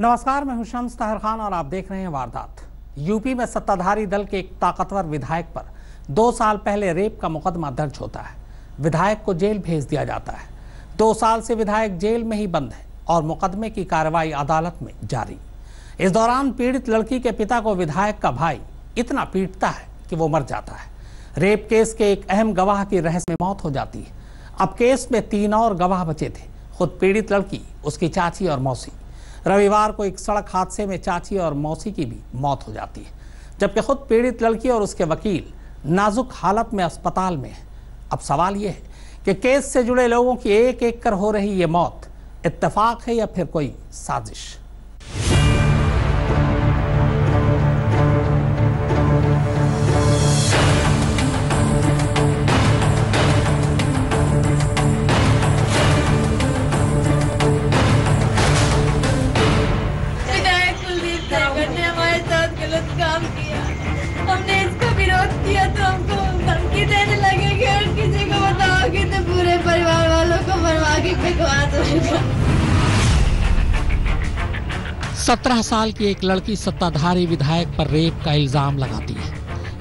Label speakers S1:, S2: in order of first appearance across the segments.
S1: नमस्कार, मैं हूँ शम्स ताहिर खान और आप देख रहे हैं वारदात। यूपी में सत्ताधारी दल के एक ताकतवर विधायक पर दो साल पहले रेप का मुकदमा दर्ज होता है। विधायक को जेल भेज दिया जाता है। दो साल से विधायक जेल में ही बंद है और मुकदमे की कार्रवाई अदालत में जारी। इस दौरान पीड़ित लड़की के पिता को विधायक का भाई इतना पीटता है कि वो मर जाता है। रेप केस के एक अहम गवाह की रहस्य में मौत हो जाती है। अब केस में तीन और गवाह बचे थे। खुद पीड़ित लड़की, उसकी चाची और मौसी। रविवार को एक सड़क हादसे में चाची और मौसी की भी मौत हो जाती है, जबकि खुद पीड़ित लड़की और उसके वकील नाजुक हालत में अस्पताल में है। अब सवाल यह है कि केस से जुड़े लोगों की एक एक कर हो रही ये मौत इत्तेफाक है या फिर कोई साजिश? सत्रह साल की एक लड़की सत्ताधारी विधायक पर रेप का इल्ज़ाम लगाती है।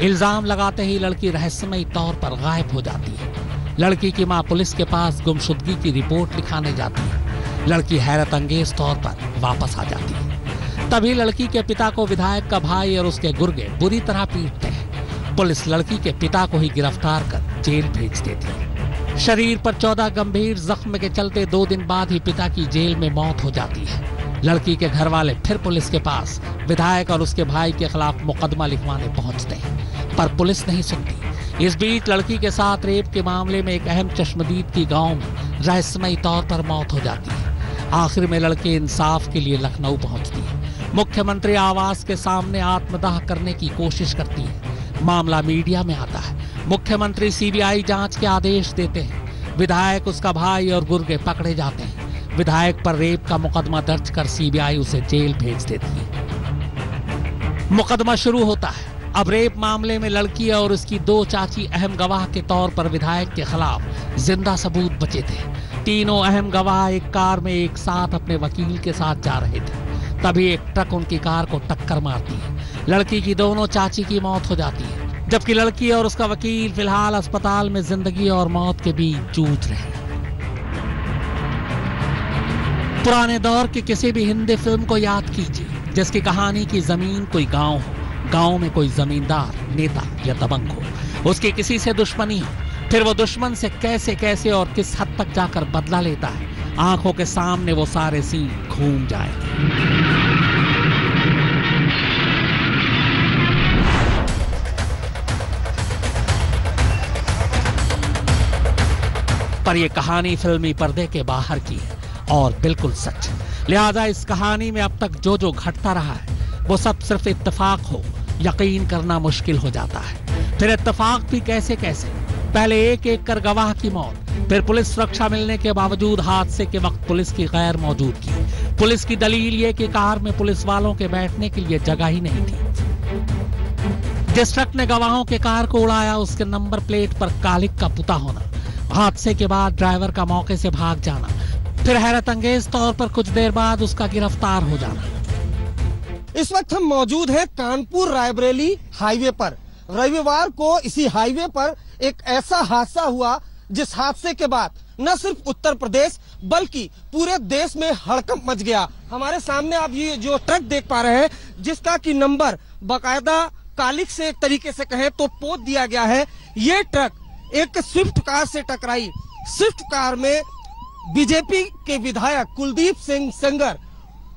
S1: इल्ज़ाम लगाते ही लड़की रहस्यमय तौर पर गायब हो जाती है। लड़की की माँ पुलिस के पास गुमशुदगी की रिपोर्ट लिखाने जाती है। लड़की हैरत अंगेज तौर पर वापस आ जाती है। तभी लड़की के पिता को विधायक का भाई और उसके गुर्गे बुरी तरह पीटते हैं। पुलिस लड़की के पिता को ही गिरफ़्तार कर जेल भेज देती है। शरीर पर चौदह गंभीर जख्म के चलते दो दिन बाद ही पिता की जेल में मौत हो जाती है। लड़की के घर वाले फिर पुलिस के पास, विधायक और उसके भाई के खिलाफ मुकदमा लिखवाने पहुँचते हैं, पर पुलिस नहीं सुनती। इस बीच लड़की के साथ रेप के मामले में एक अहम चश्मदीद की गाँव में रहस्यमयी तौर पर मौत हो जाती है। आखिर में लड़की इंसाफ के लिए लखनऊ पहुँचती है। मुख्यमंत्री आवास के सामने आत्मदाह करने की कोशिश करती है। मामला मीडिया में आता है। मुख्यमंत्री सीबीआई जाँच के आदेश देते हैं। विधायक उसका भाई और गुर्गे पकड़े जाते हैं। विधायक पर रेप का मुकदमा दर्ज कर सीबीआई उसे जेल भेज देती है। मुकदमा शुरू होता है। अब रेप मामले में लड़की और उसकी दो चाची अहम गवाह के तौर पर विधायक के खिलाफ ज़िंदा सबूत बचे थे। तीनों अहम गवाह एक कार में एक साथ अपने वकील के साथ जा रहे थे। तभी एक ट्रक उनकी कार को टक्कर मारती है। लड़की की दोनों चाची की मौत हो जाती है। जबकि लड़की और उसका वकील फ़िलहाल अस्पताल में ज़िंदगी और मौत के बीच जूझ रहे हैं। पुराने दौर की किसी भी हिंदी फ़िल्म को याद कीजिए, जिसकी कहानी की ज़मीन कोई गाँव हो, गाँव में कोई जमींदार, नेता या दबंग हो। उसकी किसी से दुश्मनी हो, फिर वो दुश्मन से कैसे कैसे और किस हद तक जाकर बदला लेता है, आँखों के सामने वो सारे सीन घूम जाए। पर यह कहानी फिल्मी पर्दे के बाहर की है, और बिल्कुल सच। लिहाजा इस कहानी में अब तक जो जो घटता रहा है, वो सब सिर्फ़ इत्तेफाक हो, यकीन करना मुश्किल हो जाता है। फिर इत्तेफाक भी कैसे कैसे? पहले एक एक कर गवाह की मौत, फिर पुलिस सुरक्षा मिलने के बावजूद हादसे के वक्त पुलिस की गैर मौजूदगी। पुलिस की दलील ये कि कार में पुलिस वालों के बैठने के लिए जगह ही नहीं थी। जिस ट्रक ने गवाहों के कार को उड़ाया, उसके नंबर प्लेट पर कालिक का पुता होना। हादसे के बाद ड्राइवर का मौके से भाग जाना। फिर हैरत अंगेज तौर पर कुछ देर बाद उसका गिरफ़्तार हो जाना।
S2: इस वक्त हम मौजूद हैं कानपुर रायबरेली हाईवे पर। रविवार को इसी हाईवे पर एक ऐसा हादसा हुआ जिस हादसे के बाद न सिर्फ़ उत्तर प्रदेश, बल्कि पूरे देश में हड़कंप मच गया। हमारे सामने आप ये जो ट्रक देख पा रहे हैं, जिसका की नंबर बाकायदा कालिक से तरीके से कहें तो पोत दिया गया है, ये ट्रक एक स्विफ्ट कार से टकराई। स्विफ्ट कार में बीजेपी के विधायक कुलदीप सिंह सेंगर,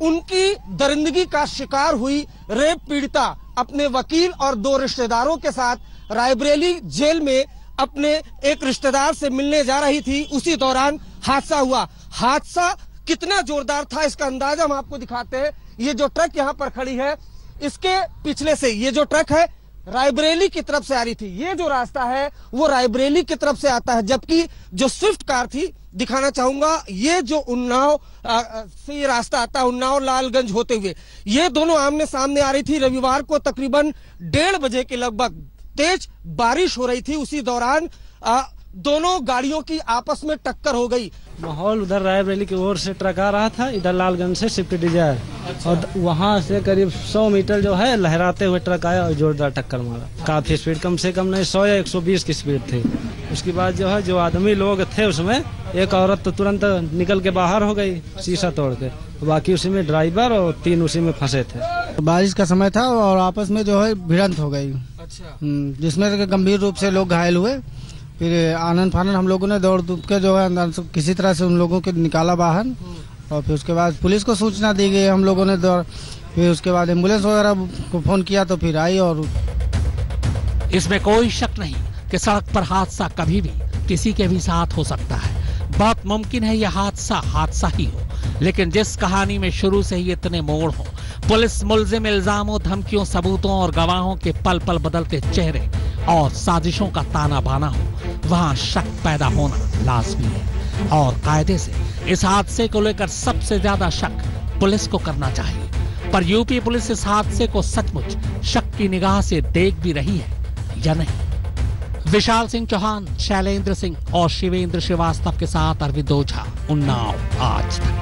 S2: उनकी दरिंदगी का शिकार हुई रेप पीड़िता अपने वकील और दो रिश्तेदारों के साथ रायबरेली जेल में अपने एक रिश्तेदार से मिलने जा रही थी। उसी दौरान हादसा हुआ। हादसा कितना जोरदार था, इसका अंदाज़ा हम आपको दिखाते हैं। ये जो ट्रक यहाँ पर खड़ी है, इसके पिछले से, ये जो ट्रक है रायबरेली की तरफ़ से आ रही थी। ये जो रास्ता है वो रायबरेली की तरफ़ से आता है जबकि जो स्विफ्ट कार थी दिखाना चाहूँगा ये जो उन्नाव से ये रास्ता आता है उन्नाव लालगंज होते हुए ये दोनों आमने सामने आ रही थी। रविवार को तकरीबन डेढ़ बजे के लगभग तेज बारिश हो रही थी। उसी दौरान आ, दोनों गाड़ियों की आपस में टक्कर हो गई।
S3: माहौल उधर रायबरेली की ओर से ट्रक आ रहा था इधर लालगंज से स्विफ्ट डिज़ायर। अच्छा। और वहाँ से करीब 100 मीटर जो है लहराते हुए ट्रक आया और जोरदार टक्कर मारा। काफ़ी स्पीड कम से कम नहीं 100 या 120 की स्पीड थी। उसके बाद जो है जो आदमी लोग थे उसमें एक औरत तो तुरंत निकल के बाहर हो गई शीशा तोड़ के। बाकी उसी में ड्राइवर और तीन उसी में फंसे थे।
S4: बारिश का समय था और आपस में जो है भिड़ंत हो गई।
S2: अच्छा।
S4: हम्म, जिसमें गंभीर रूप से लोग घायल हुए। फिर आनंद फानंद हम लोगों ने दौड़ दूब के जो है अंदर से किसी तरह से उन लोगों को निकाला बाहर। और फिर उसके बाद पुलिस को सूचना दी गई, हम लोगों ने दौड़ फिर उसके बाद एंबुलेंस वगैरह को फ़ोन किया तो फिर आई और
S1: इसमें कोई शक नहीं कि सड़क पर हादसा कभी भी किसी के भी साथ हो सकता है। बहुत मुमकिन है यह हादसा हादसा ही हो। लेकिन जिस कहानी में शुरू से ही इतने मोड़ हो, पुलिस मुलजिम इल्जामों, धमकियों, सबूतों और गवाहों के पल पल बदलते चेहरे और साजिशों का ताना बाना हो वहाँ शक पैदा होना लाजमी है। और कायदे से इस हादसे को लेकर सबसे ज़्यादा शक पुलिस को करना चाहिए। पर यूपी पुलिस इस हादसे को सचमुच शक की निगाह से देख भी रही है या नहीं? विशाल सिंह चौहान, शैलेंद्र सिंह और शिवेंद्र श्रीवास्तव के साथ अरविंद ओझा, उन्नाव आज तक।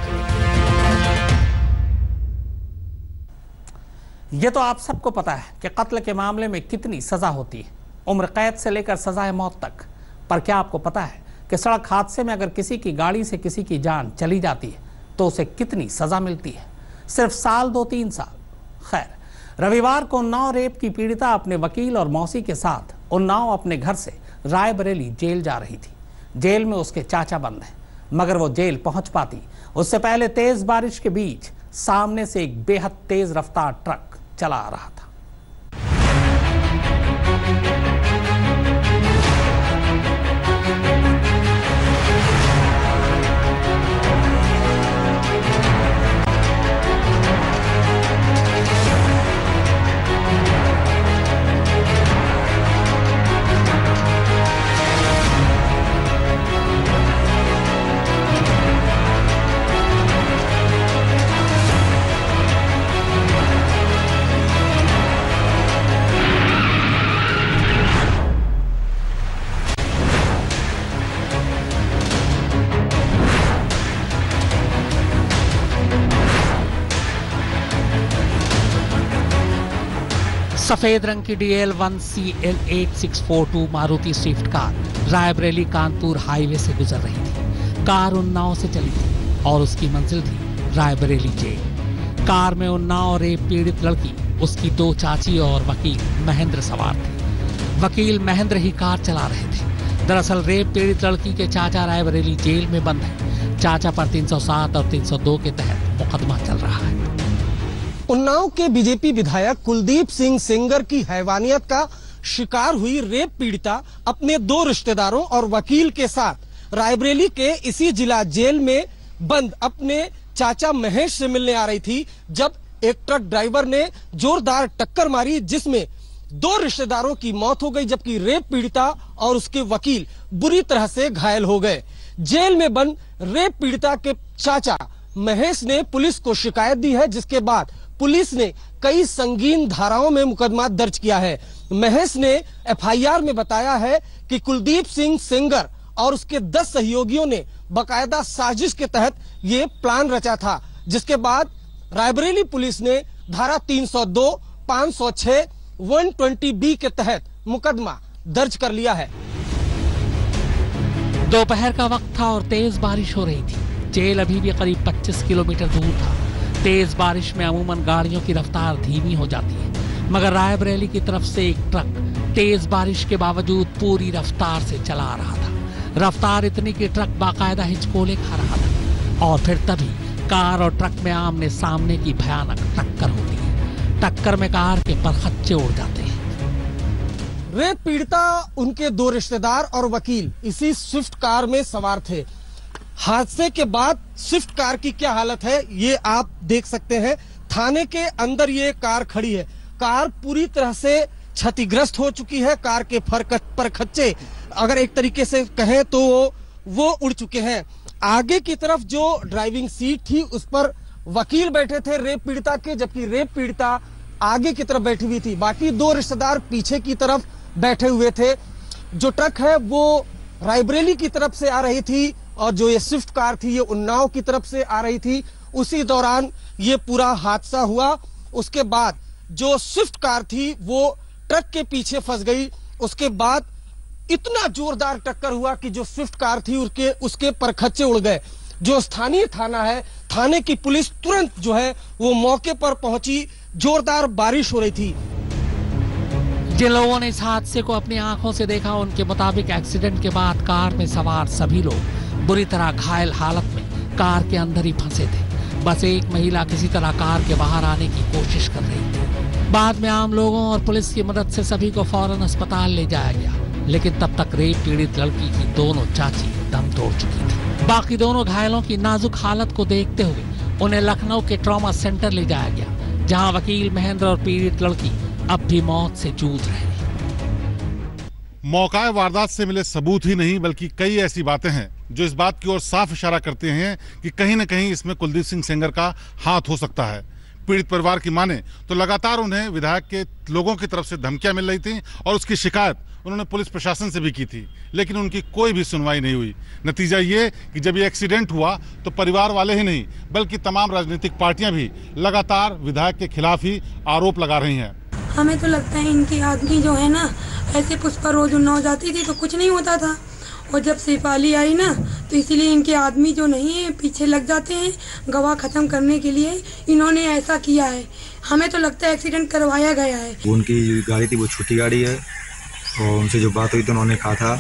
S1: ये तो आप सबको पता है कि कत्ल के मामले में कितनी सजा होती है। उम्र कैद से लेकर सजाए मौत तक। पर क्या आपको पता है कि सड़क हादसे में अगर किसी की गाड़ी से किसी की जान चली जाती है तो उसे कितनी सजा मिलती है? सिर्फ़ साल दो तीन साल। खैर, रविवार को उन्नाव रेप की पीड़िता अपने वकील और मौसी के साथ उन्नाव अपने घर से रायबरेली जेल जा रही थी। जेल में उसके चाचा बंद हैं, मगर वो जेल पहुँच पाती। उससे पहले तेज बारिश के बीच सामने से एक बेहद तेज रफ्तार ट्रक चला आ रहा था। सफ़ेद रंग की DL one C L eight six four two Maruti Swift car Raebareli Kanpur highway से गुजर रही थी। कार उन्नाव से चली थी और उसकी मंजिल थी रायबरेली जेल। कार में उन्नाव रेप पीड़ित लड़की, उसकी दो चाची और वकील महेंद्र सवार थे। वकील महेंद्र ही कार चला रहे थे। दरअसल रेप पीड़ित लड़की के चाचा रायबरेली जेल में बंद है। चाचा पर 307 और 302 के तहत मुकदमा चल
S2: उन्नाव के बीजेपी विधायक कुलदीप सिंह सेंगर की हैवानियत का शिकार हुई रेप पीड़िता अपने दो रिश्तेदारों और वकील के साथ। रायबरेली के इसी जिला जेल में बंद अपने चाचा महेश से मिलने आ रही थी, जब एक ट्रक ड्राइवर ने जोरदार टक्कर मारी, जिसमें दो रिश्तेदारों की मौत हो गई, जबकि रेप पीड़िता और उसके वकील बुरी तरह से घायल हो गए। जेल में बंद रेप पीड़िता के चाचा महेश ने पुलिस को शिकायत दी है, जिसके बाद पुलिस ने कई संगीन धाराओं में मुकदमा दर्ज किया है। महेश ने एफआईआर में बताया है कि कुलदीप सिंह सेंगर और उसके 10 सहयोगियों ने बकायदा साजिश के तहत ये प्लान रचा था जिसके बाद रायबरेली पुलिस ने धारा 302, 506, 120 बी के तहत मुकदमा दर्ज कर लिया है।
S1: दोपहर का वक्त था और तेज बारिश हो रही थी। जेल अभी भी करीब 25 किलोमीटर दूर था। तेज बारिश में अमूमन गाड़ियों की रफ्तार धीमी हो जाती है। मगर रायबरेली की तरफ़ से एक ट्रक तेज बारिश के बावजूद पूरी रफ्तार से चला रहा था। रफ्तार इतनी कि ट्रक बाकायदा हिचकोले खा रहा था। और फिर तभी कार और ट्रक में आमने सामने की भयानक टक्कर होती है। टक्कर में कार के परखच्चे उड़ जाते हैं।
S2: रेप पीड़िता, उनके दो रिश्तेदार और वकील इसी स्विफ्ट कार में सवार थे। हादसे के बाद स्विफ्ट कार की क्या हालत है, ये आप देख सकते हैं। थाने के अंदर ये कार खड़ी है। कार पूरी तरह से क्षतिग्रस्त हो चुकी है, कार के फरकत पर खच्चे अगर एक तरीके से कहें तो वो वो उड़ चुके हैं। आगे की तरफ़ जो ड्राइविंग सीट थी, उस पर वकील बैठे थे रेप पीड़िता के, जबकि रेप पीड़िता आगे की तरफ़ बैठी हुई थी। बाकी दो रिश्तेदार पीछे की तरफ़ बैठे हुए थे। जो ट्रक है, वो रायबरेली की तरफ़ से आ रही थी। और जो ये स्विफ्ट कार थी, ये उन्नाव की तरफ़ से आ रही थी, उसी दौरान ये पूरा हादसा हुआ। उसके बाद जो स्विफ्ट कार थी, वो ट्रक के पीछे फंस गई। उसके बाद इतना जोरदार टक्कर हुआ कि जो स्विफ्ट कार थी उसके उसके परखच्चे उड़ गए। जो स्थानीय थाना है, थाने की पुलिस तुरंत जो है, वो मौके पर पहुँची। जोरदार बारिश हो रही थी।
S1: जिन लोगों ने इस हादसे को अपनी आँखों से देखा, उनके मुताबिक एक्सीडेंट के बाद कार में सवार सभी लोग। बुरी तरह घायल हालत में कार के अंदर ही फंसे थे। बस एक महिला किसी तरह कार के बाहर आने की कोशिश कर रही थी। बाद में आम लोगों और पुलिस की मदद से सभी को फ़ौरन अस्पताल ले जाया गया। लेकिन तब तक रेप पीड़ित लड़की की दोनों चाची दम तोड़ चुकी थी। बाकी दोनों घायलों की नाजुक हालत को देखते हुए उन्हें लखनऊ के ट्रॉमा सेंटर ले जाया गया, जहाँ वकील महेंद्र और पीड़ित लड़की अब भी मौत से जूझ रहे
S5: मौका वारदात से मिले सबूत ही नहीं, बल्कि कई ऐसी बातें हैं। जो इस बात की ओर साफ़ इशारा करते हैं कि कहीं न कहीं इसमें कुलदीप सिंह सेंगर का हाथ हो सकता है। पीड़ित परिवार की माने तो लगातार उन्हें विधायक के लोगों की तरफ़ से धमकियाँ मिल रही थी और उसकी शिकायत उन्होंने पुलिस प्रशासन से भी की थी, लेकिन उनकी कोई भी सुनवाई नहीं हुई। नतीजा ये कि जब ये एक्सीडेंट हुआ तो परिवार वाले ही नहीं, बल्कि तमाम राजनीतिक पार्टियाँ भी लगातार विधायक के खिलाफ ही आरोप लगा रही हैं।
S6: हमें तो लगता है इनकी आदमी जो है ना, ऐसे पुष्पा रोज उन्नाव जाती थी तो कुछ नहीं होता था। और जब सिपाली आई ना तो इसीलिए इनके आदमी जो नहीं है पीछे लग जाते हैं गवाह खत्म करने के लिए। इन्होंने ऐसा किया है। हमें तो लगता है एक्सीडेंट करवाया गया है।
S7: उनकी गाड़ी थी वो छोटी गाड़ी है। और उनसे जो बात हुई तो उन्होंने कहा था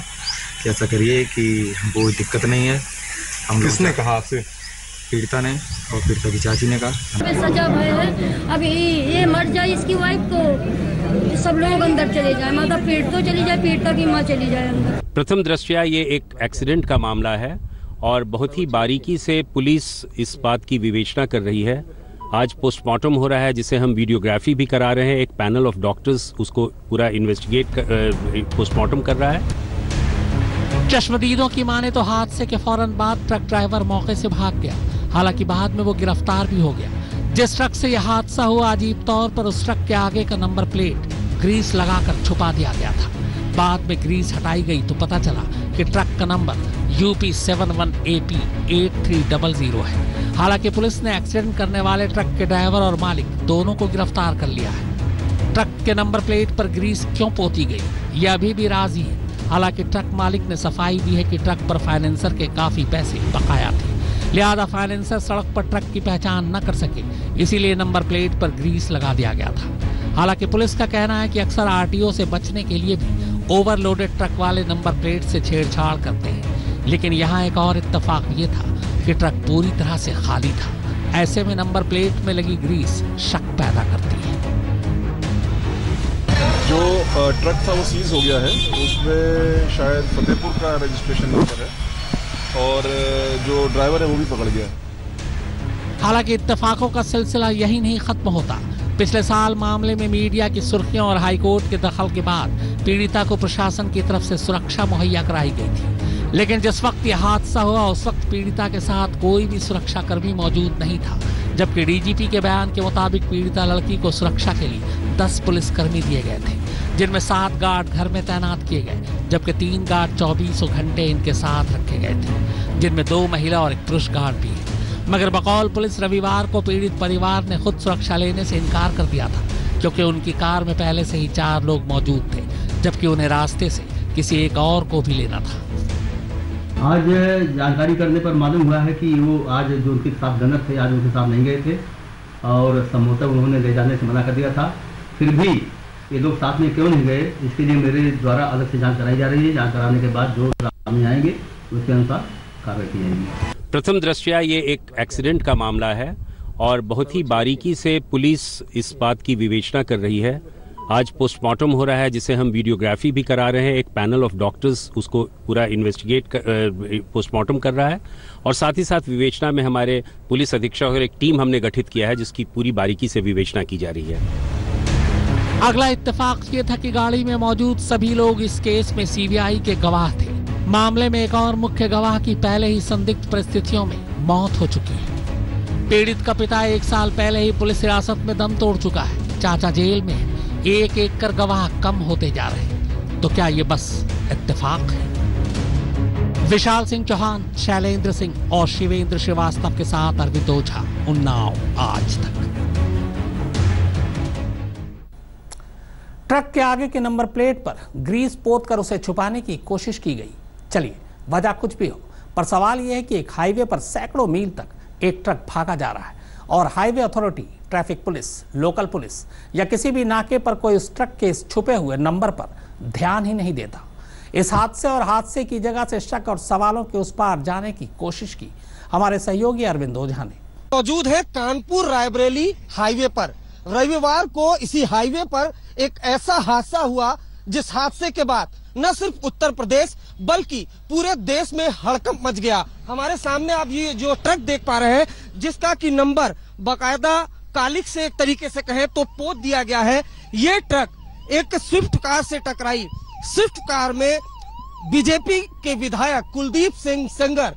S7: कि ऐसा करिए कि हमको कोई दिक्कत नहीं है। हम किसने कहा आपसे? पीड़िता ने और पीड़िता की चाची ने कहा।
S8: सजा भय है। अब ये मर जाए इसकी वाइफ तो सब लोग अंदर चले जाए। माता पीड़ तो चली जाए पीड़िता की माँ चली जाए अंदर।
S9: प्रथम दृष्टया ये एक एक्सीडेंट का मामला है और बहुत ही बारीकी से पुलिस इस बात की विवेचना कर रही है। आज पोस्टमार्टम हो रहा है जिसे हम वीडियोग्राफी भी करा रहे हैं। एक पैनल ऑफ़ डॉक्टर्स उसको पूरा इन्वेस्टिगेट पोस्टमार्टम कर रहा है।
S1: चश्मदीदों की माने तो हादसे के फ़ौरन बाद ट्रक ड्राइवर मौके से भाग गया। हालाँकि बाद में वो गिरफ़्तार भी हो गया। जिस ट्रक से यह हादसा हुआ, अजीब तौर पर उस ट्रक के आगे का नंबर प्लेट ग्रीस लगाकर छुपा दिया गया था। बाद में ग्रीस हटाई गई तो पता चला कि ट्रक का number UP seven one A P eight three double zero है। हालाँकि पुलिस ने एक्सीडेंट करने वाले ट्रक के ड्राइवर और मालिक दोनों को गिरफ़्तार कर लिया है। ट्रक के नंबर प्लेट पर ग्रीस क्यों पोती गई, यह अभी भी राज़ी है। हालाँकि ट्रक मालिक ने सफ़ाई दी है कि ट्रक पर फाइनेंसर के काफ़ी पैसे बकाया थे। लिहाजा फाइनेंसर सड़क पर ट्रक की पहचान न कर सके, इसीलिए नंबर प्लेट पर ग्रीस लगा दिया गया था। हालाँकि पुलिस का कहना है कि अक्सर आरटीओ से बचने के लिए भी ओवरलोडेड ट्रक वाले नंबर प्लेट से छेड़छाड़ करते हैं। लेकिन यहाँ एक और इतफाक ये था कि ट्रक पूरी तरह से खाली था। ऐसे में नंबर प्लेट में लगी ग्रीस शक पैदा करती है।
S10: जो ट्रक था वो सीज हो गया है। उसमें शायद फतेहपुर का रजिस्ट्रेशन नंबर है। और जो ड्राइवर है वो भी पकड़ गया।
S1: हालाँकि इतफाकों का सिलसिला यही नहीं खत्म होता। पिछले साल मामले में मीडिया की सुर्खियों और हाईकोर्ट के दखल के बाद पीड़िता को प्रशासन की तरफ़ से सुरक्षा मुहैया कराई गई थी। लेकिन जिस वक्त यह हादसा हुआ, उस वक्त पीड़िता के साथ कोई भी सुरक्षाकर्मी मौजूद नहीं था। जबकि डीजीपी के बयान के मुताबिक पीड़िता लड़की को सुरक्षा के लिए दस पुलिसकर्मी दिए गए थे, जिनमें सात गार्ड घर में तैनात किए गए, जबकि तीन गार्ड चौबीसों घंटे इनके साथ रखे गए थे, जिनमें दो महिला और एक पुरुष गार्ड भी है। मगर बकौल पुलिस रविवार को पीड़ित परिवार ने खुद सुरक्षा लेने से इनकार कर दिया था, क्योंकि उनकी कार में पहले से ही चार लोग मौजूद थे, जबकि उन्हें रास्ते से किसी एक और को भी लेना था।
S11: आज जानकारी करने पर मालूम हुआ है कि वो आज जो उनके साथ गनर थे, आज उनके साथ नहीं गए थे और संभवतः उन्होंने ले जाने से मना कर दिया था। फिर भी ये लोग साथ में क्यों नहीं गए? इसके लिए मेरे द्वारा अलग से जाँच कराई जा रही है। जाँच कराने के बाद जो सामने आएँगे, उसके अनुसार कार्रवाई की जाएगी।
S9: प्रथम दृष्टया ये एक एक्सीडेंट का मामला है और बहुत ही बारीकी से पुलिस इस बात की विवेचना कर रही है आज पोस्टमार्टम हो रहा है, जिसे हम वीडियोग्राफी भी करा रहे हैं। एक पैनल ऑफ़ डॉक्टर्स उसको पूरा इन्वेस्टिगेट पोस्टमार्टम कर रहा है। और साथ ही साथ विवेचना में हमारे पुलिस अधीक्षक और एक टीम हमने गठित किया है, जिसकी पूरी बारीकी से विवेचना की जा रही है।
S1: अगला इत्तेफाक ये था कि गाड़ी में मौजूद सभी लोग इस केस में सीबीआई के गवाह थे। मामले में एक और मुख्य गवाह की पहले ही संदिग्ध परिस्थितियों में मौत हो चुकी है। पीड़ित का पिता एक साल पहले ही पुलिस हिरासत में दम तोड़ चुका है। चाचा जेल में है। एक एक कर गवाह कम होते जा रहे हैं। तो क्या ये बस इत्तेफाक है? विशाल सिंह चौहान, शैलेंद्र सिंह और शिवेंद्र श्रीवास्तव के साथ अरविंद ओझा, उन्नाव आज तक। ट्रक के आगे के नंबर प्लेट पर ग्रीस पोत कर उसे छुपाने की कोशिश की गई। चलिए, वजह कुछ भी हो, पर सवाल यह है कि एक हाईवे पर सैकड़ों मील तक एक ट्रक भागा जा रहा है। और highway authority, traffic police, local police या किसी भी नाके पर कोई उस ट्रक के छुपे हुए नंबर पर ध्यान ही नहीं देता। इस हादसे और हादसे की जगह से शक और सवालों के उस पार जाने की कोशिश की हमारे सहयोगी अरविंद ओझा ने।
S2: मौजूद है कानपुर रायबरेली हाईवे पर। रविवार को इसी हाईवे पर एक ऐसा हादसा हुआ जिस हादसे के बाद न सिर्फ़ उत्तर प्रदेश बल्कि पूरे देश में हड़कंप मच गया। हमारे सामने आप ये जो ट्रक देख पा रहे हैं, जिसका की नंबर बकायदा कालिक से एक तरीके से कहें तो पोत दिया गया है, ये ट्रक एक स्विफ्ट कार से टकराई। स्विफ्ट कार में बीजेपी के विधायक कुलदीप सिंह सेंगर,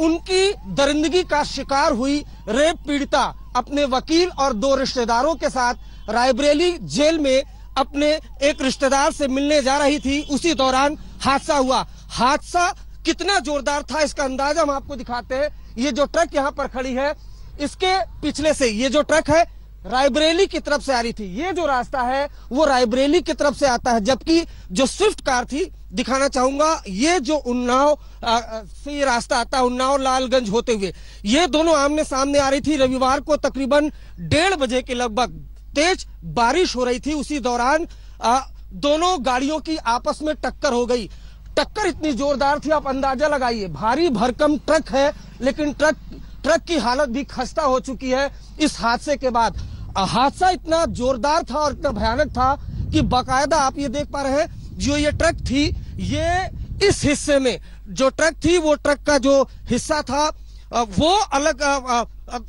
S2: उनकी दरिंदगी का शिकार हुई रेप पीड़िता अपने वकील और दो रिश्तेदारों के साथ रायबरेली जेल में अपने एक रिश्तेदार से मिलने जा रही थी। उसी दौरान हादसा हुआ। हादसा कितना जोरदार था इसका अंदाज़ा हम आपको दिखाते हैं। ये जो ट्रक यहाँ पर खड़ी है इसके पिछले से ये जो ट्रक है रायबरेली की तरफ़ से आ रही थी। ये जो रास्ता है वो रायबरेली की तरफ़ से आता है जबकि जो स्विफ्ट कार थी दिखाना चाहूँगा ये जो उन्नाव से ये रास्ता आता है उन्नाव लालगंज होते हुए ये दोनों आमने सामने आ रही थी। रविवार को तकरीबन डेढ़ बजे के लगभग तेज बारिश हो रही थी। उसी दौरान आ, दोनों गाड़ियों की आपस में टक्कर हो गई। टक्कर इतनी जोरदार थी, आप अंदाज़ा लगाइए। भारी भरकम ट्रक है, लेकिन ट्रक ट्रक की हालत भी खस्ता हो चुकी है इस हादसे के बाद। हादसा इतना जोरदार था और इतना भयानक था कि बाकायदा आप ये देख पा रहे हैं, जो ये ट्रक थी, ये इस हिस्से में, जो ट्रक थी, वो ट्रक का जो हिस्सा था वो अलग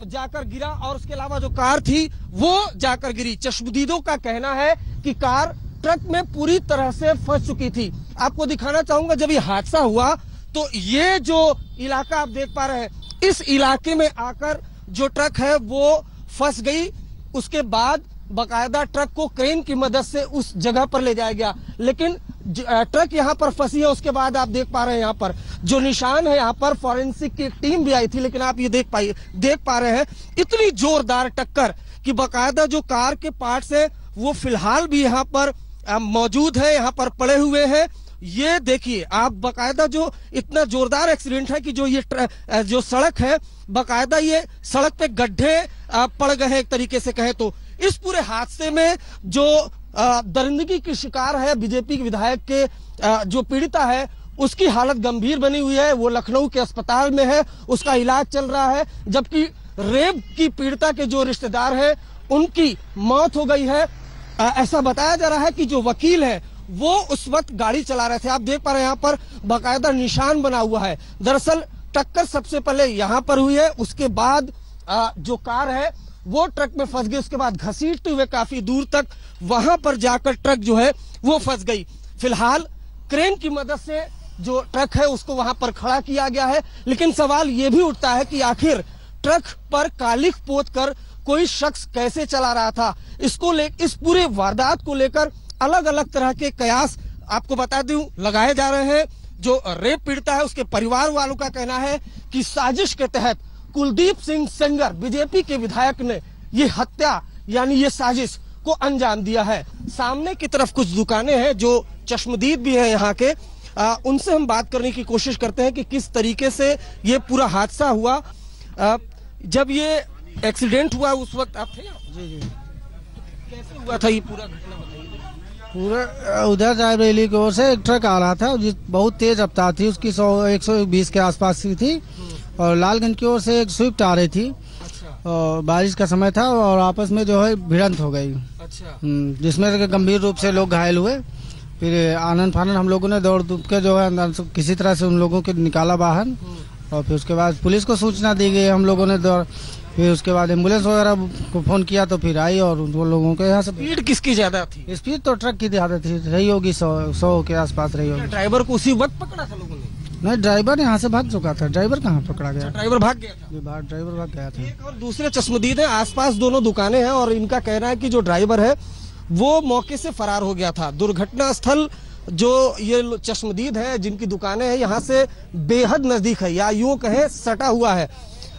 S2: जाकर गिरा और उसके अलावा जो कार थी, वो जाकर गिरी। चश्मदीदों का कहना है कि कार ट्रक में पूरी तरह से फंस चुकी थी। आपको दिखाना चाहूँगा, जब ये हादसा हुआ तो ये जो इलाका आप देख पा रहे हैं, इस इलाके में आकर जो ट्रक है, वो फंस गई। उसके बाद बकायदा ट्रक को क्रेन की मदद से उस जगह पर ले जाया गया। लेकिन ट्रक यहाँ पर फंसी है, उसके बाद आप देख पा रहे हैं यहाँ पर। जो निशान है, यहाँ पर फॉरेंसिक की टीम भी आई थी, लेकिन आप ये देख पाइए देख पा रहे हैं, इतनी जोरदार टक्कर कि बकायदा जो कार के पार्ट्स है, वो फ़िलहाल भी यहाँ पर मौजूद है, यहाँ पर पड़े हुए हैं। ये देखिए, आप बकायदा जो इतना जोरदार एक्सीडेंट है कि जो ये जो सड़क है, बकायदा ये सड़क पे गड्ढे पड़ गए एक तरीके से कहे तो। इस पूरे हादसे में जो दरिंदगी की शिकार है बीजेपी के विधायक के जो पीड़िता है, उसकी हालत गंभीर बनी हुई है। वो लखनऊ के अस्पताल में है, उसका इलाज चल रहा है, जबकि रेप की पीड़िता के जो रिश्तेदार है, उनकी मौत हो गई है। ऐसा बताया जा रहा है कि जो वकील है, वो उस वक्त गाड़ी चला रहे थे। आप देख पा रहे हैं यहाँ पर बाकायदा निशान बना हुआ है। दरअसल टक्कर सबसे पहले यहाँ पर हुई है, उसके बाद जो कार है, वो ट्रक में फंस गई। उसके बाद घसीटते हुए काफ़ी दूर तक वहाँ पर जाकर ट्रक जो है, वो फंस गई। फ़िलहाल क्रेन की मदद से जो ट्रक है, उसको वहाँ पर खड़ा किया गया है। लेकिन सवाल ये भी उठता है कि आखिर ट्रक पर कालिख पोत कर कोई शख्स कैसे चला रहा था? इसको ले इस पूरे वारदात को लेकर अलग अलग तरह के कयास आपको बता दूँ लगाए जा रहे हैं। जो रेप पीड़िता है उसके परिवार वालों का कहना है कि साजिश के तहत कुलदीप सिंह सेंगर बीजेपी के विधायक ने ये हत्या यानी ये साजिश को अंजाम दिया है। सामने की तरफ़ कुछ दुकानें हैं जो चश्मदीद भी है यहाँ के। आ, उनसे हम बात करने की कोशिश करते हैं कि किस तरीके से ये पूरा हादसा हुआ। आ, जब ये एक्सीडेंट हुआ उस वक्त आप थे? जी जी। कैसे हुआ था ये पूरा घटना
S4: पूरा उधर रायबरेली की ओर से एक ट्रक आ रहा था जिस बहुत तेज रफ्तार थी उसकी सौ एक सौ बीस के आसपास की थी। और लालगंज की ओर से एक स्विफ्ट आ रही थी। और बारिश का समय था और आपस में जो है भिड़ंत हो गई।
S2: अच्छा।
S4: जिसमें गंभीर रूप से लोग घायल हुए। फिर आनंद फानंद हम लोगों ने दौड़ दूब के जो है किसी तरह से उन लोगों के निकाला बाहर। और फिर उसके बाद पुलिस को सूचना दी गई हम लोगों ने फिर उसके बाद एंबुलेंस वगैरह को फ़ोन किया तो फिर आई और वो लोगों के यहाँ से
S2: स्पीड किसकी ज़्यादा थी?
S4: स्पीड तो ट्रक की ज़्यादा थी रही होगी सौ सौ के आसपास रही होगी।
S2: ड्राइवर को उसी वक्त पकड़ा था लोगों ने?
S4: नहीं ड्राइवर यहाँ से भाग चुका था। ड्राइवर कहाँ पकड़ा गया?
S2: ड्राइवर भाग गया था?
S4: ड्राइवर भाग गया था।
S2: और दूसरे चश्मदीद है आसपास दोनों दुकानें हैं और इनका कहना है कि जो ड्राइवर है वो मौके से फरार हो गया था। दुर्घटना स्थल जो ये चश्मदीद है, जिनकी दुकानें हैं, यहाँ से बेहद नज़दीक है। या यूँ कहें, सटा हुआ है।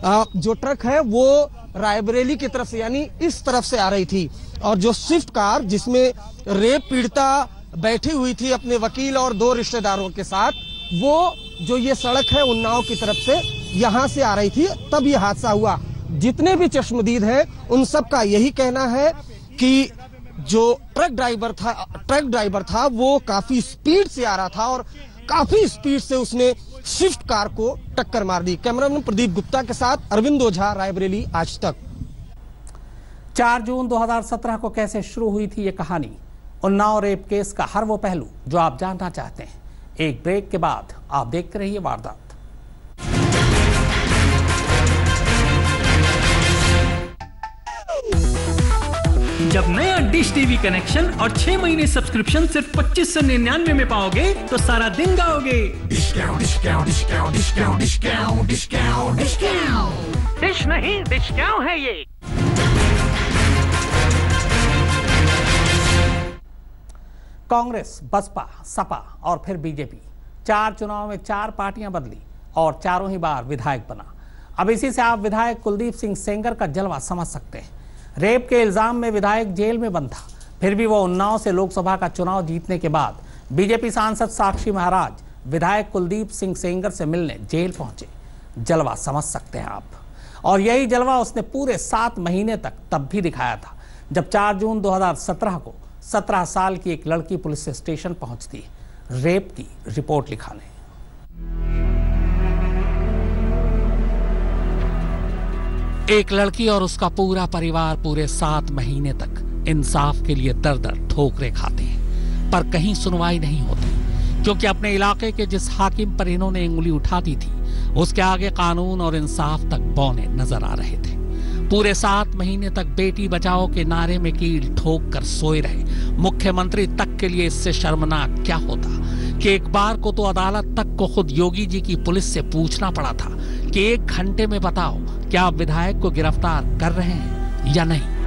S2: जो ट्रक है, वो रायबरेली की तरफ़ से, यानी इस तरफ़ से आ रही थी। और जो स्विफ्ट कार, जिसमें रेप पीड़िता बैठी हुई थी अपने वकील और दो रिश्तेदारों के साथ, वो जो ये सड़क है उन्नाव की तरफ़ से यहाँ से आ रही थी। तब ये हादसा हुआ। जितने भी चश्मदीद हैं, उन सब का यही कहना है कि जो ट्रक ड्राइवर था, ट्रक ड्राइवर था, वो काफ़ी स्पीड से आ रहा था और काफ़ी स्पीड से उसने स्विफ्ट कार को टक्कर मार दी। कैमरामैन प्रदीप गुप्ता के साथ अरविंद ओझा, रायबरेली, आज तक।
S1: 4 जून 2017 को कैसे शुरू हुई थी ये कहानी? उन्नाव रेप केस का हर वो पहलू जो आप जानना चाहते हैं। एक ब्रेक के बाद आप देखते रहिए वारदात
S12: जब नया डिश टीवी कनेक्शन और छह महीने सब्सक्रिप्शन सिर्फ़ पच्चीस सौ निन्यानवे में पाओगे तो सारा दिन गाओगे। डिश नहीं डिश क्या है ये?
S1: कांग्रेस बसपा सपा और फिर बीजेपी। चार चुनाव में चार पार्टियाँ बदली और चारों ही बार विधायक बना। अब इसी से आप विधायक कुलदीप सिंह सेंगर का जलवा समझ सकते हैं। रेप के इल्ज़ाम में विधायक जेल में बंद था। फिर भी वो उन्नाव से लोकसभा का चुनाव जीतने के बाद बीजेपी सांसद साक्षी महाराज, विधायक कुलदीप सिंह सेंगर से मिलने जेल पहुँचे। जलवा समझ सकते हैं आप। और यही जलवा उसने पूरे सात महीने तक तब भी दिखाया था, जब 4 जून 2017 को 17 साल की एक लड़की पुलिस स्टेशन पहुँचती, रेप की रिपोर्ट लिखाने। एक लड़की और उसका पूरा परिवार पूरे सात महीने तक इंसाफ के लिए दर दर ठोकरे खाते हैं, पर कहीं सुनवाई नहीं होती। क्योंकि अपने इलाके के जिस हाकिम पर इन्होंने उंगली उठा दी थी, उसके आगे कानून और इंसाफ तक बौने नज़र आ रहे थे। पूरे सात महीने तक बेटी बचाओ के नारे में कील ठोक कर सोए रहे। मुख्यमंत्री तक के लिए इससे शर्मनाक क्या होता? कि एक बार को तो अदालत तक को खुद योगी जी की पुलिस से पूछना पड़ा था कि एक घंटे में बताओ, क्या आप विधायक को गिरफ़्तार कर रहे हैं या नहीं?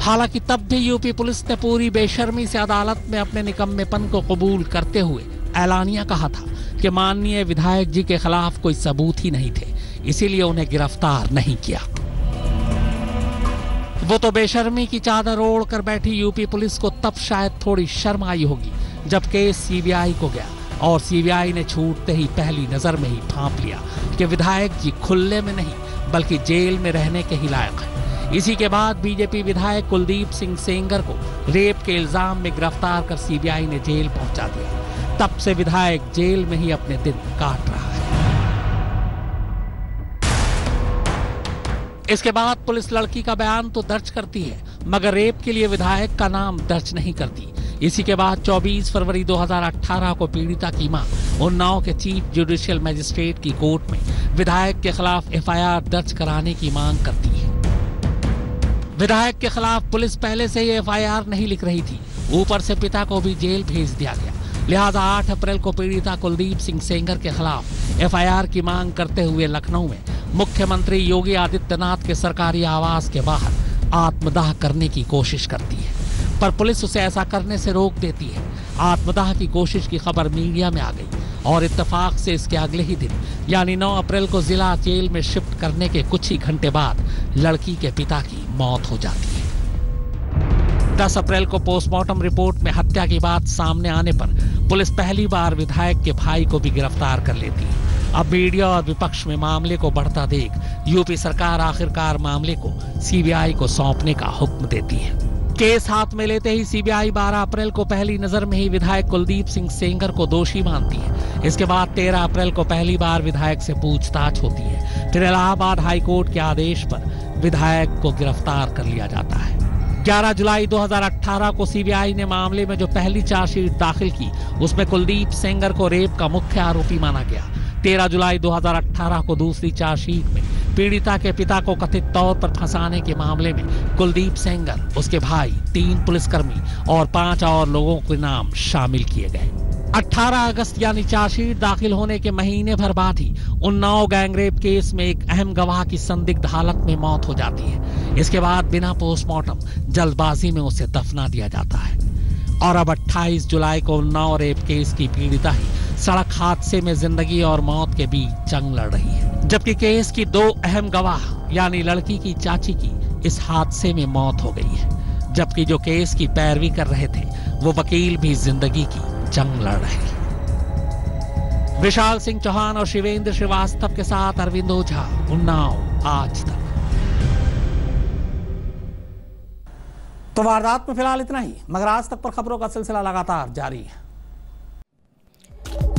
S1: हालाँकि तब भी यूपी पुलिस ने पूरी बेशर्मी से अदालत में अपने निकम्मेपन को कबूल करते हुए ऐलानिया कहा था कि माननीय विधायक जी के खिलाफ कोई सबूत ही नहीं थे, इसीलिए उन्हें गिरफ़्तार नहीं किया। वो तो बेशर्मी की चादर ओढ़ कर बैठी यूपी पुलिस को, तब शायद थोड़ी शर्म आई होगी, जब केस सीबीआई को गया और सीबीआई ने छूटते ही पहली नज़र में ही भांप लिया कि विधायक जी खुले में नहीं, बल्कि जेल में रहने के ही लायक है। इसी के बाद बीजेपी विधायक कुलदीप सिंह सेंगर को रेप के इल्ज़ाम में गिरफ़्तार कर सीबीआई ने जेल पहुँचा दिया। तब से विधायक जेल में ही अपने दिन काट रहा इसके बाद पुलिस लड़की का बयान तो दर्ज करती है, मगर रेप के लिए विधायक का नाम दर्ज नहीं करती। इसी के बाद 24 फरवरी 2018 को पीड़िता की माँ, उन्नाव के चीफ जुडिशियल मजिस्ट्रेट की कोर्ट में विधायक के खिलाफ एफआईआर दर्ज कराने की मांग करती है। विधायक के खिलाफ पुलिस पहले से ही एफआईआर नहीं लिख रही थी। ऊपर से पिता को भी जेल भेज दिया गया। लिहाजा 8 अप्रैल को पीड़िता कुलदीप सिंह सेंगर के खिलाफ एफआईआर की मांग करते हुए लखनऊ में मुख्यमंत्री योगी आदित्यनाथ के सरकारी आवास के बाहर आत्मदाह करने की कोशिश करती है, पर पुलिस उसे ऐसा करने से रोक देती है। आत्मदाह की कोशिश की खबर मीडिया में आ गई और इत्तेफाक से इसके अगले ही दिन, यानी 9 अप्रैल को जिला जेल में शिफ्ट करने के कुछ ही घंटे बाद लड़की के पिता की मौत हो जाती है। 10 अप्रैल को पोस्टमार्टम रिपोर्ट में हत्या की बात सामने आने पर पुलिस पहली बार विधायक के भाई को भी गिरफ़्तार कर लेती है। अब मीडिया और विपक्ष में मामले को बढ़ता देख, यूपी सरकार आखिरकार मामले को सीबीआई को सौंपने का हुक्म देती है। केस हाथ में लेते ही सीबीआई 12 अप्रैल को पहली नज़र में ही विधायक कुलदीप सिंह सेंगर को दोषी मानती है। इसके बाद 13 अप्रैल को पहली बार विधायक से पूछताछ होती है। फिर इलाहाबाद हाईकोर्ट के आदेश पर विधायक को गिरफ़्तार कर लिया जाता है। 11 जुलाई 2018 को सीबीआई ने मामले में जो पहली चार्जशीट दाखिल की, उसमें कुलदीप सेंगर को रेप का मुख्य आरोपी माना गया। 13 जुलाई 2018 को दूसरी चार्जशीट में पीड़िता के पिता को कथित तौर पर फंसाने के मामले में कुलदीप सेंगर, उसके भाई, तीन पुलिसकर्मी और पाँच और लोगों के नाम शामिल किए गए। 18 अगस्त यानी चार्जशीट दाखिल होने के महीने भर बाद ही उन्नाव गैंगरेप केस में एक अहम गवाह की संदिग्ध हालत में मौत हो जाती है। इसके बाद बिना पोस्टमार्टम जल्दबाजी में उसे दफना दिया जाता है। और अब 28 जुलाई को उन्नाव रेप केस की पीड़िता ही सड़क हादसे में ज़िंदगी और मौत के बीच जंग लड़ रही है। जबकि केस की दो अहम गवाह, यानी लड़की की चाची की, इस हादसे में मौत हो गई है। जबकि जो केस की पैरवी कर रहे थे, वो वकील भी ज़िंदगी की जंग लड़ रहे हैं। विशाल सिंह चौहान और शिवेंद्र श्रीवास्तव के साथ अरविंद ओझा, उन्नाव, आज तक। तो वारदात में फ़िलहाल इतना ही, मगर आज तक पर खबरों का सिलसिला लगातार जारी है।